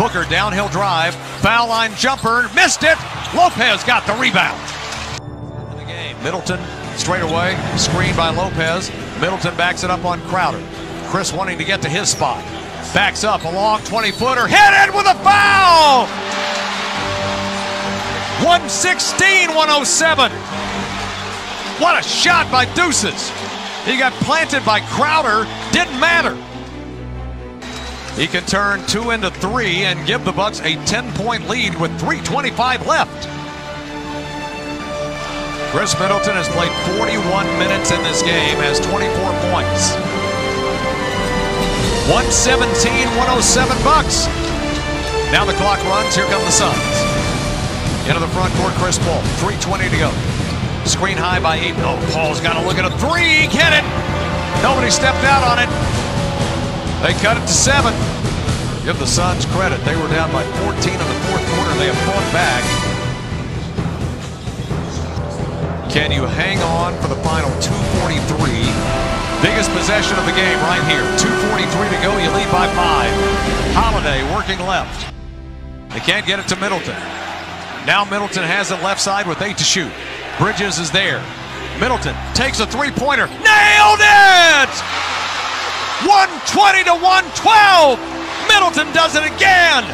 Booker downhill drive, foul line jumper, missed it. Lopez got the rebound. In the game, Middleton straight away, screen by Lopez. Middleton backs it up on Crowder. Khris wanting to get to his spot. Backs up a long 20 footer, hit it with a foul! 116 107. What a shot by Deuces. He got planted by Crowder, didn't matter. He can turn two into three and give the Bucks a 10-point lead with 3.25 left. Khris Middleton has played 41 minutes in this game, has 24 points. 117-107 Bucks. Now the clock runs. Here come the Suns. Into the front court, Chris Paul. 3.20 to go. Screen high by eight. Oh, Paul's got to look at a three. Get it. Nobody stepped out on it. They cut it to seven. Give the Suns credit. They were down by 14 in the fourth quarter. They have fought back. Can you hang on for the final 243? Biggest possession of the game right here. 243 to go. You lead by five. Holiday working left. They can't get it to Middleton. Now Middleton has it left side with eight to shoot. Bridges is there. Middleton takes a three-pointer. Nailed it! 120 to 112. Middleton does it again.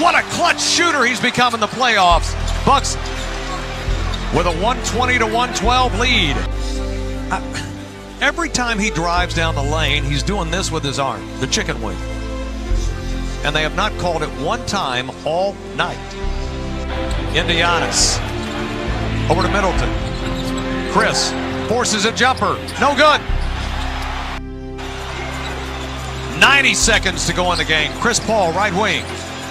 What a clutch shooter he's become in the playoffs. Bucks with a 120 to 112 lead. Every time he drives down the lane, he's doing this with his arm, the chicken wing. And they have not called it one time all night. Indianas. Over to Middleton. Khris forces a jumper. No good. 90 seconds to go in the game. Chris Paul, right wing.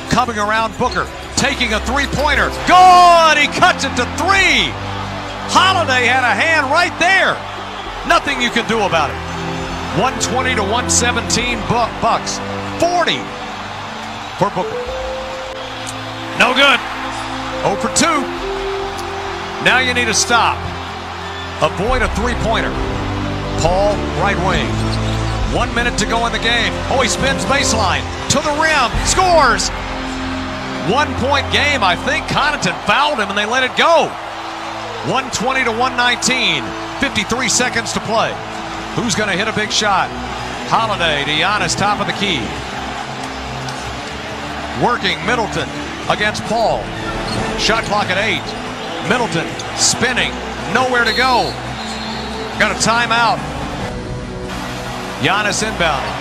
Coming around Booker. Taking a three-pointer. Good! He cuts it to three. Holiday had a hand right there. Nothing you can do about it. 120 to 117 Bucks. 40 for Booker. No good. 0 for 2. Now you need a stop. Avoid a three-pointer. Paul, right wing. One minute to go in the game. Oh, he spins baseline. To the rim. Scores. One point game. I think Connaughton fouled him and they let it go. 120 to 119. 53 seconds to play. Who's going to hit a big shot? Holiday to Giannis, top of the key. Working Middleton against Paul. Shot clock at eight. Middleton spinning. Nowhere to go. Got a timeout. Giannis inbounding.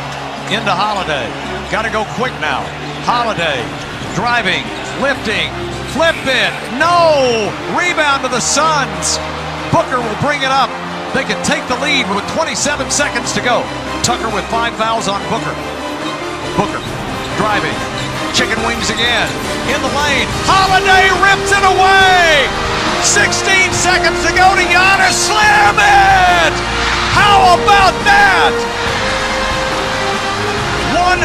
Into Holiday. Got to go quick now. Holiday driving, lifting, flip it. No! Rebound to the Suns. Booker will bring it up. They can take the lead with 27 seconds to go. Tucker with five fouls on Booker. Booker driving. Chicken wings again. In the lane. Holiday rips it away. 16 seconds to go to Giannis. Slam it! How about that?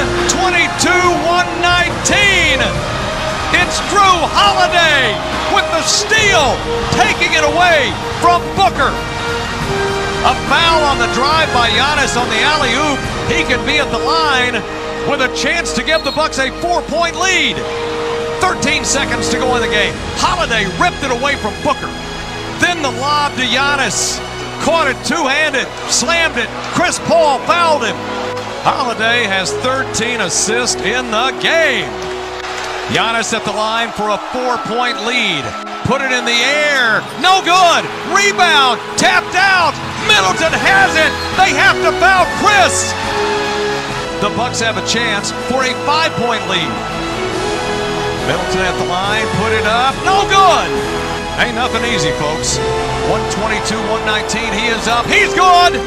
122 119. It's Jrue Holiday with the steal, taking it away from Booker. A foul on the drive by Giannis on the alley oop. He could be at the line with a chance to give the Bucks a four-point lead. 13 seconds to go in the game. Holiday ripped it away from Booker. Then the lob to Giannis. Caught it two-handed, slammed it. Chris Paul fouled him. Holiday has 13 assists in the game. Giannis at the line for a four-point lead. Put it in the air. No good. Rebound. Tapped out. Middleton has it. They have to foul Khris. The Bucks have a chance for a five-point lead. Middleton at the line. Put it up. No good. Ain't nothing easy, folks. 122, 119. He is up. He's good.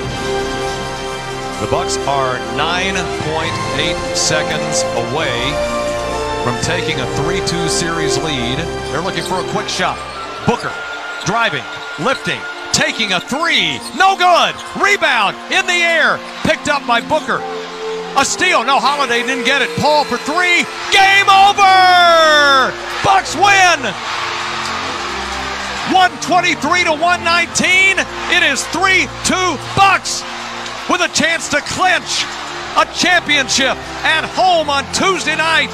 The Bucks are 9.8 seconds away from taking a 3-2 series lead. They're looking for a quick shot. Booker driving, lifting, taking a three. No good. Rebound in the air. Picked up by Booker. A steal. No, Holiday didn't get it. Paul for three. Game over. Bucks win. 123 to 119. It is 3-2 Bucks with a chance to clinch a championship at home on Tuesday night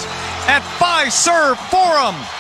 at Five Fiserv Forum.